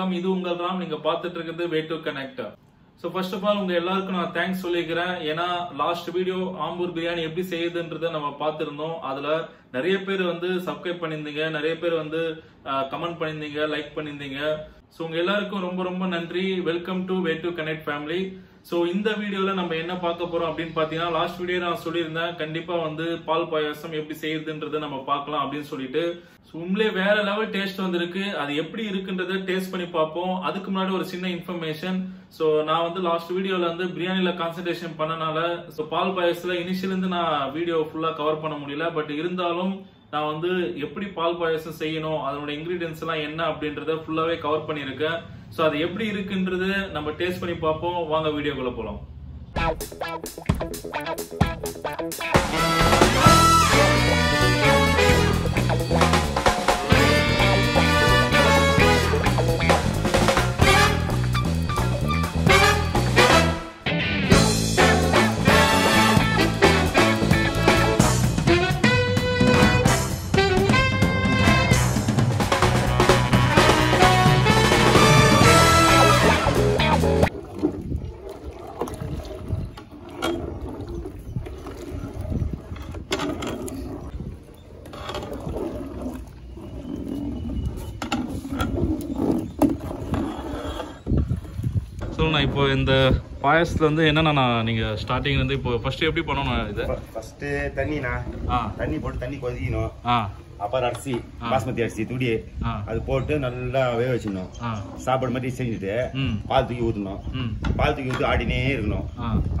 வணக்கம் இது உங்கள் ராம் நீங்க பார்த்துட்டு இருக்கிறது way to connect so first of all உங்க எல்லாருக்கும் நான் தேங்க்ஸ் சொல்லிக்கிறேன். ஏன்னா லாஸ்ட் வீடியோ ஆம்பூர் பிரியாணி எப்படி செய்யுதுன்றத நம்ம பார்த்துருந்தோம். அதுல நிறைய பேர் வந்து சப்ஸ்கிரைப் பண்ணியிருந்தீங்க. நிறைய பேர் வந்து கமெண்ட் பண்ணியிருந்தீங்க லைக் பண்ணியிருந்தீங்க. ஸோ உங்க எல்லாருக்கும் ரொம்ப ரொம்ப நன்றி. Welcome to way to connect family so இந்த வீடியோவில் நம்ம என்ன பார்க்க போகிறோம் அப்படின்னு பார்த்தீங்கன்னா லாஸ்ட் வீடியோ நான் சொல்லியிருந்தேன். கண்டிப்பாக வந்து பால் பாயாசம் எப்படி செய்யுதுன்றதை நம்ம பார்க்கலாம் அப்படின்னு சொல்லிட்டு. ஸோ உண்மையிலே வேற லெவல் டேஸ்ட் வந்திருக்கு. அது எப்படி இருக்குன்றத டேஸ்ட் பண்ணி பார்ப்போம். அதுக்கு முன்னாடி ஒரு சின்ன இன்ஃபர்மேஷன் ஸோ நான் வந்து லாஸ்ட் வீடியோவில் வந்து பிரியாணியில் கான்சன்ட்ரேஷன் பண்ணனால ஸோ பால் பாயாசத்தில் இனிஷியலேருந்து நான் வீடியோ ஃபுல்லாக கவர் பண்ண முடியல. பட் இருந்தாலும் நான் வந்து எப்படி பால் பாயாசம் செய்யணும் அதனோட இன்க்ரீடியன்ஸ் எல்லாம் என்ன அப்படின்றத ஃபுல்லாகவே கவர் பண்ணியிருக்கேன். ஸோ அது எப்படி இருக்குன்றது நம்ம டேஸ்ட் பண்ணி பார்ப்போம். வாங்க வீடியோக்குள்ளே போகலாம் இப்போ இந்த பாயசத்துல வந்து என்னென்ன நீங்க ஸ்டார்டிங்ல இருந்து இப்போ ஃபர்ஸ்ட் எப்படி பண்ணணும் இது? ஃபர்ஸ்ட் தண்ணிண்ணா. தண்ணி போட்டு தண்ணி கொதிக்கணும். அப்புறம் அரிசி. பாஸ்மதி அரிசி துடி. அது போட்டு நல்லா வேக வச்சிடணும். சாப்பாடு மாதிரி செஞ்சுட்டு பால் தூக்கி ஊற்றணும் பால் தூக்கி ஊற்றி ஆடினே இருக்கணும்.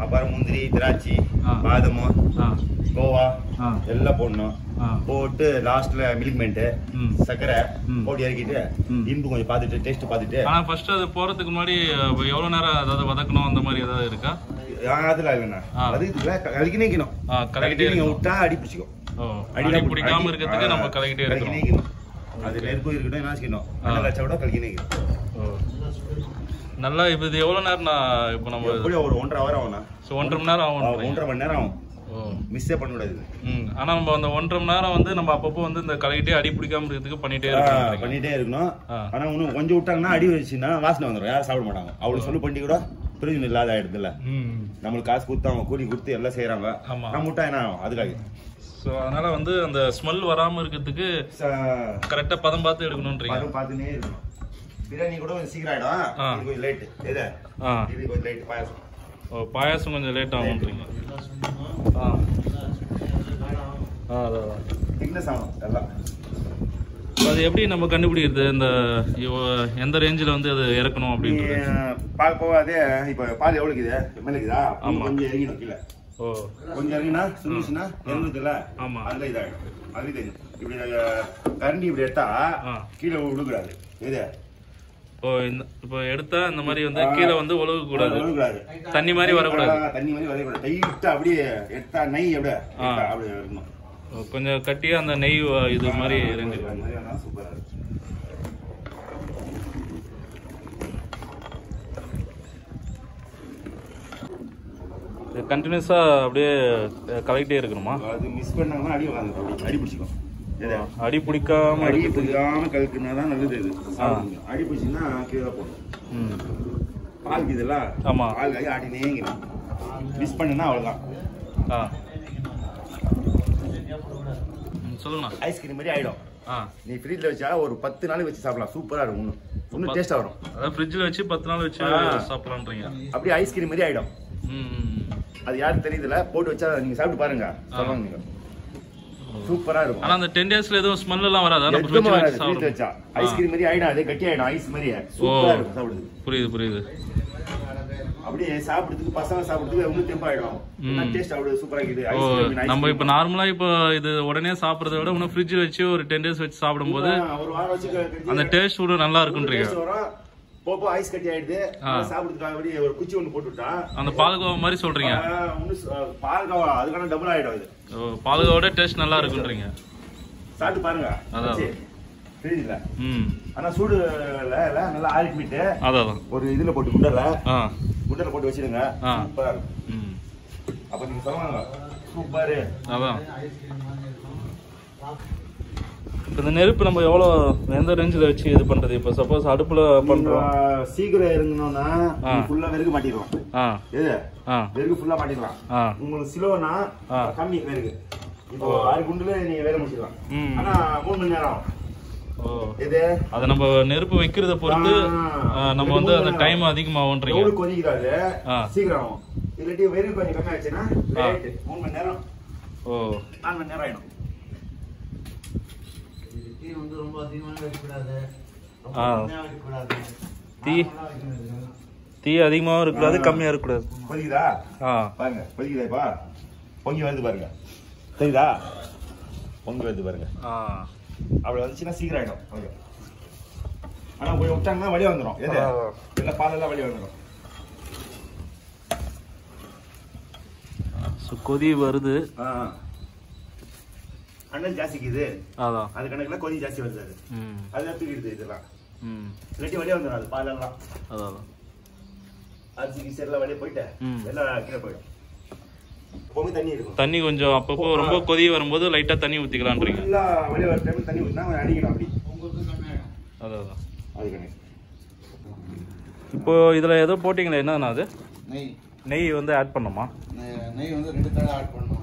அப்புறம் முந்திரி திராட்சை. பாதமும் கோவா எல்லாம் போடணும். போட்டு லாஸ்ட்ல மில்க் மெண்ட் ம். சர்க்கரை ம். போட்டு இறக்கிட்டு ம். இனிப்பு கொஞ்சம் பார்த்துட்டு டேஸ்ட் பார்த்துட்டு. ஆனா ஃபர்ஸ்ட் அது போறதுக்கு முன்னாடி எவ்வளவு நேரம் அதாவது வதக்கணும் அந்த மாதிரி ஏதாவது இருக்கா? அதெல்லாம் இல்லைண்ணா. அது கலக்கி நிற்கணும் ஆ கலக்கிட்டே கலக்கி நீங்க விட்டா அடி பிடிச்சிக்கும். அடி பிடிக்காம. இருக்கிறதுக்கு நம்ம கலக்கிட்டே இருக்கணும். அது நெருப்பு இருக்கட்டும் என்ன. நல்ல லட்சம் விட கலக்கி நல்லா இப்போ இது எவ்வளவு நேரம் இப்போ நம்ம ஒரு ஒன்றரை ஹவர் ஆகும்ண்ணா. ஸோ ஒன்றரை மணி நேரம் ஆகும் ஒன்றரை மணி நேரம் ஆகும். மிஸ்ஸே பண்ணக்கூடாது இது. ம் ஆனா நம்ம அந்த ஒன்றரை மணி நேரம் வந்து நம்ம அப்பப்போ வந்து இந்த கலக்கிட்டே அடி பிடிக்காம இருக்கிறதுக்கு பண்ணிட்டே ஆ, இருக்கணும் பண்ணிட்டே இருக்கணும். ஆ. ஆனா இன்னும் கொஞ்சம் விட்டாங்கன்னா அடி வச்சுன்னா வாசனை வந்துடும் யாரும் சாப்பிட மாட்டாங்க. அவ்வளவு சொல்லு பண்ணி கூட பிரயோஜனம் இல்லாத ஆயிடுதுல்ல. ம். நம்மளுக்கு காசு கொடுத்து அவங்க கூலி கொடுத்து எல்லாம் செய்யறாங்க ஆமா. நம்ம விட்டா என்ன ஆகும்? அதுக்காக. ஸோ அதனால வந்து அந்த ஸ்மெல் வராம இருக்கிறதுக்கு ச- கரெக்டா பதம் பார்த்து எடுக்கணும்ன்றீங்க. பாத்து பார்த்துனே இருக்கணும். பிரியாணி கூட கொஞ்சம் சீக்கிரம் ஆயிடும். ஆ. இது கொஞ்சம் லேட் எது? ஆ. இது கொஞ்சம் லேட் பாயசம். ஓ பாயாசம் கொஞ்சம் லேட் ஆகும்ன்றீங்க. ஆ. ஆ அதான். திக்னஸ் ஆகும் எல்லாம். அது எப்படி நம்ம கண்டுபிடிக்கிறது? இந்த எந்த ரேஞ்சில் வந்து அது இறக்கணும் அப்படின்றது? பால் போகாதே இப்ப பால் எவ்வளவு இருக்குது மேல இருக்குதா? ஆமா. கொஞ்சம் இறங்கிடும் கீழே. ஓ. கொஞ்சம் இறங்கினா சுருச்சுன்னா இறங்குதுல்ல? ஆமா. அதுல இதாயிடும். அது தெரியும் இப்படி கரண்டி இப்படி எடுத்தா ஆ. கீழே விழுக்கூடாது இது. இந்த இப்போ எடுத்தா இந்த மாதிரி வந்து கீழே வந்து ஒழுக கூடாது தண்ணி மாதிரி வரக்கூடாது. தண்ணி மாதிரி வரக்கூடாது. டைட்டா அப்படியே எடுத்தா நெய் அப்படியே அப்படியே இருக்கணும் கொஞ்சம் கட்டியா அந்த நெய் இது மாதிரி இறங்கிடும் அது மாதிரி ஆனா சூப்பரா இருக்கும். இது கண்டினியூஸா அப்படியே கலக்கிட்டே இருக்கணுமா? அது மிஸ் பண்ணாங்கன்னா அடி அடி பிடிச்சிக்கும்? அடி பிடிக்காம அடி பிடிக்காம கலக்குனா தான் நல்லது இது. அடி பிடிச்சுன்னா கீழே போடும் ம். பால் இதுல ஆமா. பால் காய் ஆடினே மிஸ் பண்ணுனா அவ்வளவுதான். சொல்லுங்கண்ணா ஐஸ்கிரீம் மாதிரி ஆயிடும். நீ ஃப்ரிட்ஜ்ல வச்சா ஒரு பத்து நாள் வச்சு சாப்பிடலாம். சூப்பரா இருக்கும் இன்னும். இன்னும் டேஸ்டா வரும். அதாவது ஃப்ரிட்ஜில் வச்சு பத்து நாள் வச்சு. சாப்பிடலான்றீங்க. அப்படியே ஐஸ்கிரீம் மாதிரி ஆயிடும். ம் ம், ம். அது யாருக்கு தெரியுதுல போட்டு வச்சா நீங்க சாப்பிட்டு பாருங்க. சொல்லுவாங்க சூப்பரா இருக்கும். ஆனா அந்த டென் டேஸ்ல எதுவும் ஸ்மெல் எல்லாம் வராதா? நம்ம ஃப்ரிட்ஜில் வச்சு ஃப்ரிட்ஜ் சாப்பிடும் வச்சா ஐஸ்கிரீம் மாதிரி ஆயிடும். அதே கட்டி ஆயிடும். ஐஸ் மாதிரி சூப்பரா இருக்கும். சாப்பிடுது புரியுது புரியுது. அப்படியே சாப்பிடுறதுக்கு பசங்க சாப்பிடுறதுக்கு இன்னும் தெம்பா ஆயிடும். டேஸ்ட் அப்படியே சூப்பரா இருக்குது? நம்ம இப்ப நார்மலா இப்போ இது உடனே சாப்பிடறத விட இன்னும் ஃப்ரிட்ஜில் வச்சு ஒரு டென் டேஸ் வச்சு சாப்பிடும்போது அந்த டேஸ்ட் கூட நல்லா இருக்குன்றீங்க போப்போ ஐஸ் கட்டி ஆயிடுது. சாப்பிடுறதுக்காக ஒரு குச்சி ஒண்ணு போட்டு விட்டா அந்த பால்கோவா மாதிரி சொல்றீங்க. பால்கோவா அதுக்கான டபுள் ஆயிடும் இது. பால்கோவோட டேஸ்ட் நல்லா இருக்குன்றீங்க. சாப்பிட்டு பாருங்க. அதான். ம். ஆனா சூடு இல்ல நல்லா ஆறிட்டு அதான். ஒரு இதுல போட்டு குண்டல குண்டல போட்டு வச்சிருங்க ஆ. சூப்பரா இருக்கும். அப்ப நீங்க சொல்லுவாங்க சூப்பர். அதான். இப்போ இந்த நெருப்பு நம்ம எவ்வளோ எந்த ரேஞ்சில் வச்சு இது பண்ணுறது இப்போ சப்போஸ் அடுப்பில் பண்ணுறோம் சீக்கிரம் இறங்கணும்னா ஆ. ஃபுல்லா வெறுக்கு மாட்டிடலாம் ஆ. எது ஆ. வெறுக்கு ஃபுல்லா மாட்டிடலாம். உங்களுக்கு சிலோனா ஆ. கம்மி வெறுக்கு. இப்போ ஆறு குண்டுல நீங்க வேலை முடிச்சிடலாம். ம். ஆனா மூணு மணி நேரம் எது அதை நம்ம நெருப்பு வைக்கிறத பொறுத்து நம்ம வந்து அந்த டைம் அதிகமாகுன்றீங்க எவ்வளவு கொதிக்கிறாரு. சீக்கிரம் இல்லாட்டி வெறும் கொஞ்சம் கம்மி ஆச்சுன்னா லேட் மூணு மணி நேரம். ஓ. நாலு மணி நேரம் ஆயிடும். வந்து ரொம்ப அதிகமாக வைக்கக்கூடாது ரொம்ப ஆ. கம்மியாக வைக்கக்கூடாது தீ. தீ அதிகமாகவும் இருக்கக்கூடாது கம்மியாக இருக்கக்கூடாது. கொதிக்குதா ஆ. பாருங்க கொதிக்குதா இப்பா? பொங்கி வருது பாருங்க. தெரியுதா? பொங்கி வருது பாருங்க. ஆ. அப்படி வந்துச்சுன்னா சீக்கிரம் ஆயிடும். கொஞ்சம் ஆனா கொஞ்சம் விட்டாங்கன்னா வழி வந்துடும் எது? ஆ. இல்லை பாலெல்லாம் வழி வந்துடும் ஸோ கொதி வருது அண்ணன் ஜாஸ்திக்குது அதான். அது கணக்குல கொதி ஜாஸ்தி வருது அது ம் அதுதான் தூக்கிடுது இதெல்லாம்? ம். இல்லாட்டி வழியே வந்துடும் அது பாலெல்லாம் அரிசி கிசி எல்லாம் வெளியே போயிட்டு? ம். எல்லாம் கீழே போயிடும். தண்ணி இருக்கும் தண்ணி கொஞ்சம் அப்பப்போ ரொம்ப கொதி வரும்போது லைட்டாக தண்ணி ஊற்றிக்கலான்றீங்க ஃபுல்லா வெளியே வர டைம் தண்ணி அடிக்கணும் அப்படி. அதான் அதான். அது கணக்கு. இப்போ இதில் ஏதோ போட்டிங்களே என்னண்ணா அது? நெய். நெய் வந்து ஆட் பண்ணுமா நெய் வந்து ரெண்டு தடவை ஆட் பண்ணணும்.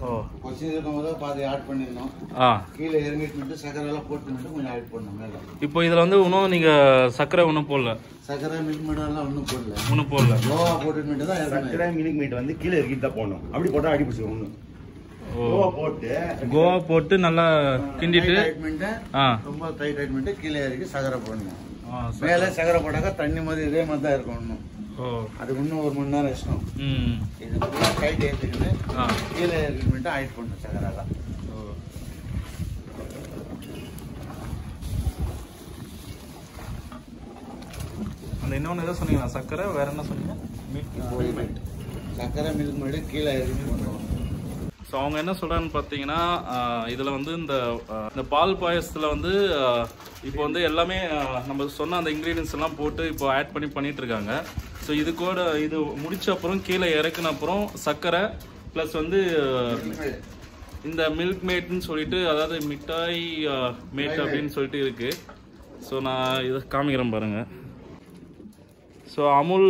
ஓ. கொச்சி இருக்கும்போது பாதி ஆட் பண்ணிடணும். ஆ. கீழே இறங்கிட்டு சக்கரை எல்லாம் போட்டு கொஞ்சம் ஆட் பண்ணணும் மேலே. இப்போ இதில் வந்து இன்னும் நீங்கள் சர்க்கரை ஒன்றும் போடல? சக்கரை மில்க் மேடம் எல்லாம் ஒன்றும் போடல. ஒன்றும் போடல. கோவா போட்டுட்டு தான் இறக்கணும் சக்கரை மினிக் மீட் வந்து கீழே இறக்கிட்டு தான் போடணும். அப்படி போட்டா அடி பிடிச்சிடும் கோவா போட்டு கோவா போட்டு நல்லா கிண்டிட்டு? ரொம்ப டைட் ட்ரீட்மெண்ட்டு கீழே இறக்கி சக்கரை போடணும். மேலே சக்கரை போட்டாக்கா தண்ணி மாதிரி இதே மாதிரி தான் இருக்கும் அதுக்கு இன்னும் ஒரு மணி நேரம் வச்சணும் ம். இது டைட் ஏற்றிக்கிட்டு ஆ. கீழே பண்ணணும் சக்கரை எல்லாம் ஓ. அந்த இன்னொன்று எதோ சொன்னீங்களா? சர்க்கரை வேற என்ன சொன்னீங்க? மீட் சக்கரை மில்க் மேடு கீழே இறக்கி பண்ணுவோம் ஸோ அவங்க என்ன சொல்றாங்கன்னு பார்த்தீங்கன்னா இதில் வந்து இந்த இந்த பால் பாயசத்தில் வந்து இப்போ வந்து எல்லாமே நம்ம சொன்ன அந்த இன்க்ரீடியன்ஸ் எல்லாம் போட்டு இப்போ ஆட் பண்ணி பண்ணிட்டு இருக்காங்க. ஸோ இது கூட இது முடிச்ச அப்புறம் கீழே இறக்குன அப்புறம் சர்க்கரை ப்ளஸ் வந்து இந்த மில்க் மேட்னு சொல்லிட்டு அதாவது மிட்டாய் மேட் அப்படின்னு சொல்லிட்டு இருக்கு. ஸோ நான் இதை காமிக்கிறேன் பாருங்க. ஸோ அமுல்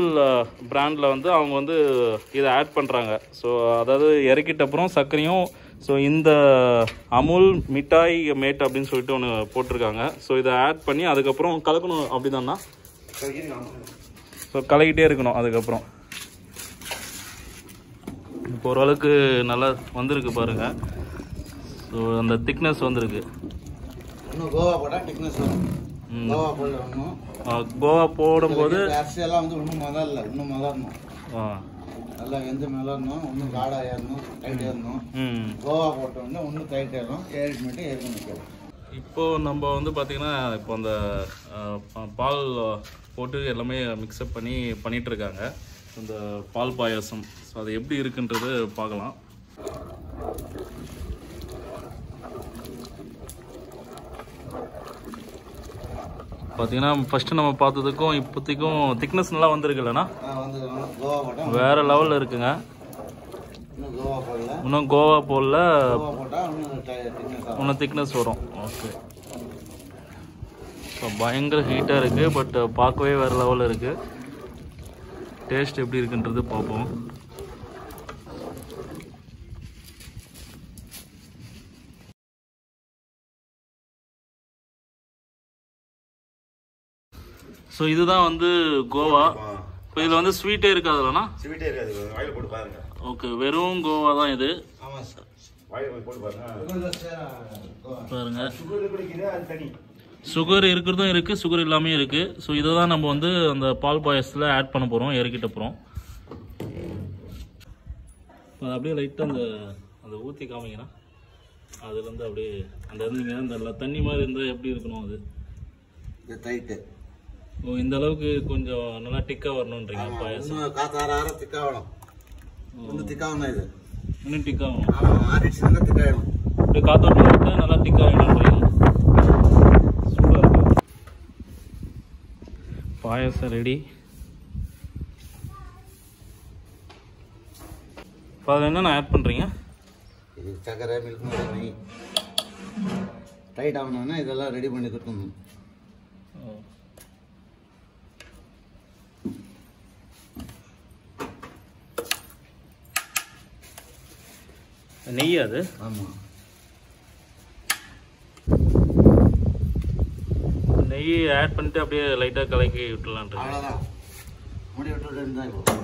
பிராண்டில் வந்து அவங்க வந்து இதை ஆட் பண்ணுறாங்க ஸோ அதாவது இறக்கிட்ட அப்புறம் சர்க்கரையும் ஸோ இந்த அமுல் மிட்டாய் மேட் அப்படின்னு சொல்லிட்டு ஒன்று போட்டிருக்காங்க. ஸோ இதை ஆட் பண்ணி அதுக்கப்புறம் கலக்கணும். அப்படிதான்னா ஸோ கலக்கிட்டே இருக்கணும் அதுக்கப்புறம். இப்போ ஓரளவுக்கு நல்லா வந்திருக்கு பாருங்கள் ஸோ அந்த திக்னஸ் வந்திருக்கு. இன்னும் கோவா போட்டால் திக்னஸ் வரும். கோவா ஆ, கோவா போடும்போது அரிசியெல்லாம் வந்து இன்னும் மதரல இன்னும் மதரணும். ஆ. நல்லா வெந்து மிளறணும் இன்னும் காடா ஏறணும் டைட் ஏறணும். கோவா போட்ட உடனே இன்னும் டைட் ஏறும் ஏறிட்டு மட்டும் ஏறி நிற்கும் இப்போ நம்ம வந்து பார்த்தீங்கன்னா இப்போ அந்த பால் போட்டு எல்லாமே மிக்ஸ்அப் பண்ணி பண்ணிட்டு இருக்காங்க இந்த பால் பாயாசம். ஸோ அது எப்படி இருக்குன்றது பார்க்கலாம். பார்த்தீங்கன்னா ஃபர்ஸ்ட் நம்ம பார்த்ததுக்கும் இப்போதைக்கும் திக்னஸ் நல்லா வந்திருக்குல்லண்ணா வேற லெவலில் இருக்குங்க. இன்னும் கோவா போடல. இன்னும் திக்னஸ் ஆகும். இன்னும் திக்னஸ் வரும். ஓகே இப்போ பயங்கர ஹீட்டாக இருக்குது பட் பார்க்கவே வேறு லெவலில் இருக்குது டேஸ்ட் எப்படி இருக்குன்றது பார்ப்போம். ஸோ இதுதான் வந்து கோவா. இப்போ இதில் வந்து ஸ்வீட்டே இருக்காதுலண்ணா ஸ்வீட்டே இருக்காது. வாயில போட்டு பாருங்க. ஓகே வெறும் கோவா தான் இது. ஆமாம் சார் வாயில போட்டு பாருங்க. கோவா. பாருங்க. சுகர் குடிக்குது அது தனி. சுகர் இருக்கிறதும் இருக்கு சுகர் இல்லாமல் இருக்கு. ஸோ இதை தான் நம்ம வந்து அந்த பால் பாயசத்தில் ஆட் பண்ண போகிறோம் இறக்கிட்ட அப்புறம் அது அப்படியே லைட்டாக அந்த அந்த ஊற்றி காமிங்கன்னா அதுலேருந்து அப்படியே அந்த இருந்தீங்க அந்த தண்ணி மாதிரி இருந்தால் எப்படி இருக்கணும் அது? இது டைட்டு ஓ இந்த அளவுக்கு கொஞ்சம் நல்லா டிக்காக வரணுன்றீங்க பாயசம். காற்று ஆற ஆற திக்காகணும் இன்னும் திக்காகணும் இது. இன்னும் டிக்காகணும் ஆமாம் ஆறிடுச்சுன்னா திக்காயிடும் அப்படியே காத்தோட்டம் விட்டு நல்லா டிக்காக வேணுன்றீங்க சூப்பராக இருக்கு. பாயசம் ரெடி இப்போ அதில் என்னென்ன ஆட் பண்ணுறீங்க இது சக்கரை மில்க் நெய். டைட் ஆகணும்னா இதெல்லாம் ரெடி பண்ணி கொடுத்துடணும் நெய் அது. ஆமாம் நெய் ஆட் பண்ணிட்டு அப்படியே லைட்டாக கலக்கி விட்டுலான்ட்டு அவ்வளோதான் முடி விட்டு இருந்தால் இப்போ.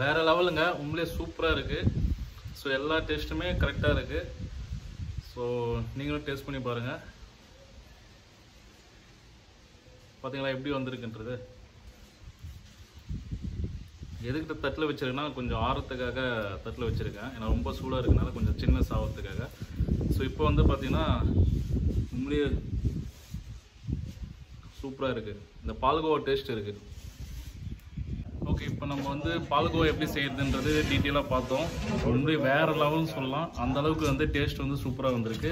வேற லெவலுங்க உண்மையிலே சூப்பராக இருக்கு. ஸோ எல்லா டேஸ்ட்டுமே கரெக்டாக இருக்கு. ஸோ நீங்களும் டேஸ்ட் பண்ணி பாருங்கள் பார்த்தீங்களா எப்படி வந்திருக்குன்றது? எதுக்கிட்ட தட்டில் வச்சுருக்கேன்னா கொஞ்சம் ஆரத்துக்காக தட்டில் வச்சுருக்கேன். ஏன்னா ரொம்ப சூடாக இருக்கனால கொஞ்சம் சின்ன சாவத்துக்காக. ஸோ இப்போ வந்து பார்த்தீங்கன்னா உண்மையிலேயே சூப்பராக இருக்குது இந்த பால்கோவா டேஸ்ட் இருக்குது ஓகே இப்போ நம்ம வந்து பால்கோவா எப்படி செய்யறதுன்றது டீட்டெயிலாக பார்த்தோம். உண்மையை வேற லெவல்னு சொல்லலாம். அந்த அளவுக்கு வந்து டேஸ்ட் வந்து சூப்பராக வந்திருக்கு.